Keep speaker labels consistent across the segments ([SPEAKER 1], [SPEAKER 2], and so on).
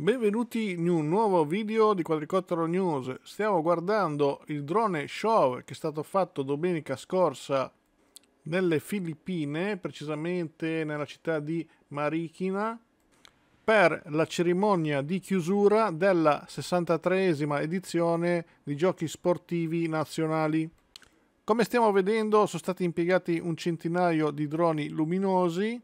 [SPEAKER 1] Benvenuti in un nuovo video di Quadricottero News. Stiamo guardando il drone show che è stato fatto domenica scorsa nelle Filippine, precisamente nella città di Marikina, per la cerimonia di chiusura della 63esima edizione di Giochi Sportivi Nazionali. Come stiamo vedendo sono stati impiegati un centinaio di droni luminosi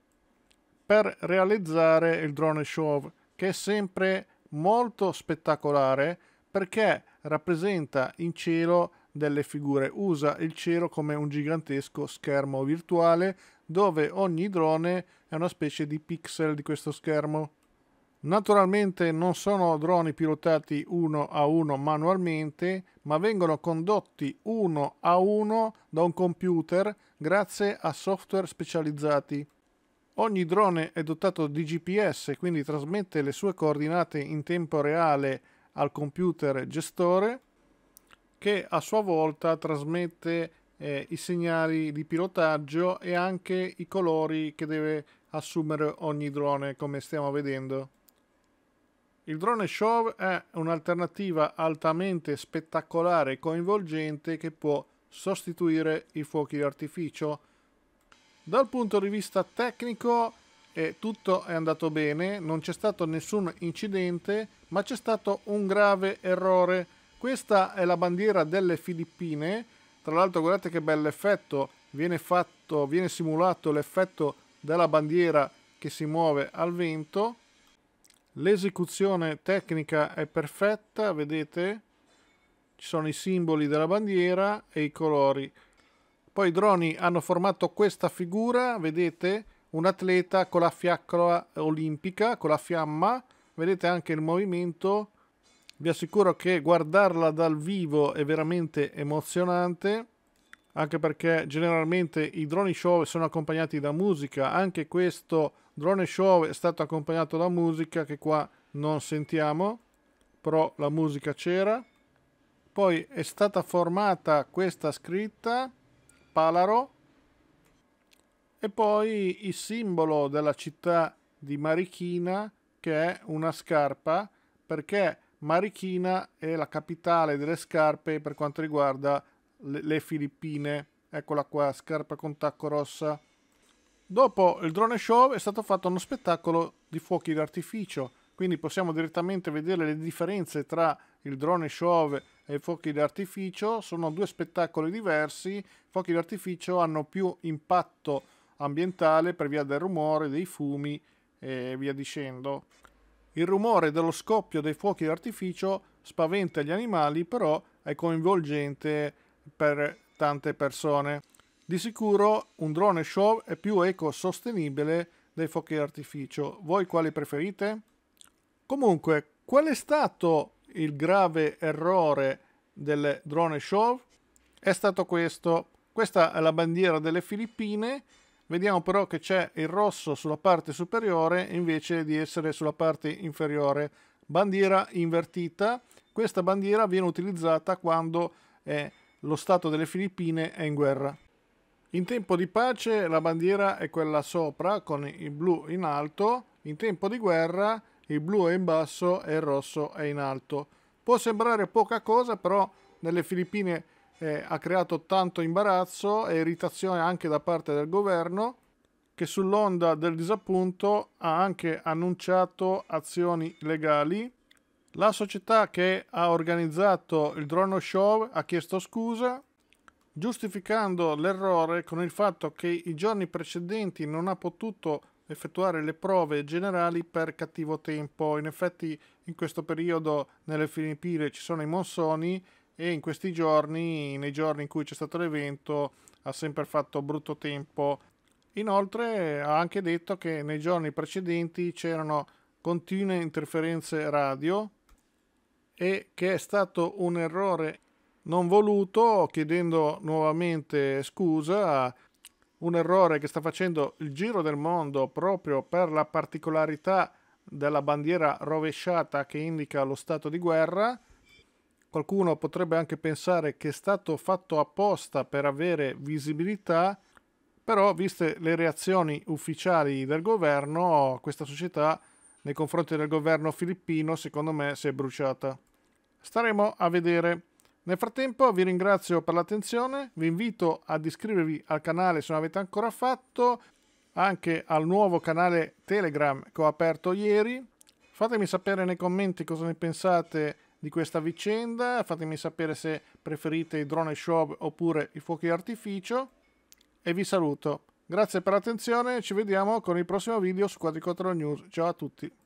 [SPEAKER 1] per realizzare il drone show che è sempre molto spettacolare perché rappresenta in cielo delle figure, usa il cielo come un gigantesco schermo virtuale dove ogni drone è una specie di pixel di questo schermo. Naturalmente non sono droni pilotati uno a uno manualmente, ma vengono condotti uno a uno da un computer grazie a software specializzati. Ogni drone è dotato di GPS, quindi trasmette le sue coordinate in tempo reale al computer gestore che a sua volta trasmette eh, i segnali di pilotaggio e anche i colori che deve assumere ogni drone come stiamo vedendo. Il drone show è un'alternativa altamente spettacolare e coinvolgente che può sostituire i fuochi d'artificio dal punto di vista tecnico eh, tutto è andato bene, non c'è stato nessun incidente, ma c'è stato un grave errore. Questa è la bandiera delle Filippine. Tra l'altro guardate che bell'effetto, viene fatto, viene simulato l'effetto della bandiera che si muove al vento. L'esecuzione tecnica è perfetta, vedete? Ci sono i simboli della bandiera e i colori. Poi i droni hanno formato questa figura, vedete? Un atleta con la fiaccola olimpica, con la fiamma. Vedete anche il movimento. Vi assicuro che guardarla dal vivo è veramente emozionante, anche perché generalmente i droni show sono accompagnati da musica. Anche questo drone show è stato accompagnato da musica che qua non sentiamo, però la musica c'era. Poi è stata formata questa scritta Palaro e poi il simbolo della città di Marichina che è una scarpa perché Marichina è la capitale delle scarpe per quanto riguarda le, le Filippine. Eccola qua, scarpa con tacco rossa. Dopo il drone show è stato fatto uno spettacolo di fuochi d'artificio, quindi possiamo direttamente vedere le differenze tra il drone show e i fuochi d'artificio sono due spettacoli diversi. I fuochi d'artificio hanno più impatto ambientale per via del rumore, dei fumi e via dicendo. Il rumore dello scoppio dei fuochi d'artificio spaventa gli animali, però è coinvolgente per tante persone. Di sicuro un drone show è più ecosostenibile dei fuochi d'artificio. Voi quali preferite? Comunque, qual è stato il grave errore del drone show è stato questo. Questa è la bandiera delle Filippine. Vediamo però che c'è il rosso sulla parte superiore invece di essere sulla parte inferiore. Bandiera invertita. Questa bandiera viene utilizzata quando eh, lo Stato delle Filippine è in guerra. In tempo di pace la bandiera è quella sopra con il blu in alto, in tempo di guerra il blu è in basso e il rosso è in alto. Può sembrare poca cosa, però nelle Filippine eh, ha creato tanto imbarazzo e irritazione anche da parte del governo che sull'onda del disappunto ha anche annunciato azioni legali. La società che ha organizzato il drone show ha chiesto scusa, giustificando l'errore con il fatto che i giorni precedenti non ha potuto effettuare le prove generali per cattivo tempo. In effetti in questo periodo nelle Filippine ci sono i monsoni e in questi giorni, nei giorni in cui c'è stato l'evento, ha sempre fatto brutto tempo. Inoltre ha anche detto che nei giorni precedenti c'erano continue interferenze radio e che è stato un errore non voluto, chiedendo nuovamente scusa un errore che sta facendo il giro del mondo proprio per la particolarità della bandiera rovesciata che indica lo stato di guerra. Qualcuno potrebbe anche pensare che è stato fatto apposta per avere visibilità, però viste le reazioni ufficiali del governo, questa società nei confronti del governo filippino, secondo me, si è bruciata. Staremo a vedere. Nel frattempo vi ringrazio per l'attenzione, vi invito ad iscrivervi al canale se non avete ancora fatto, anche al nuovo canale Telegram che ho aperto ieri. Fatemi sapere nei commenti cosa ne pensate di questa vicenda, fatemi sapere se preferite i drone show oppure i fuochi d'artificio e vi saluto. Grazie per l'attenzione, ci vediamo con il prossimo video su Quadricottero News. Ciao a tutti.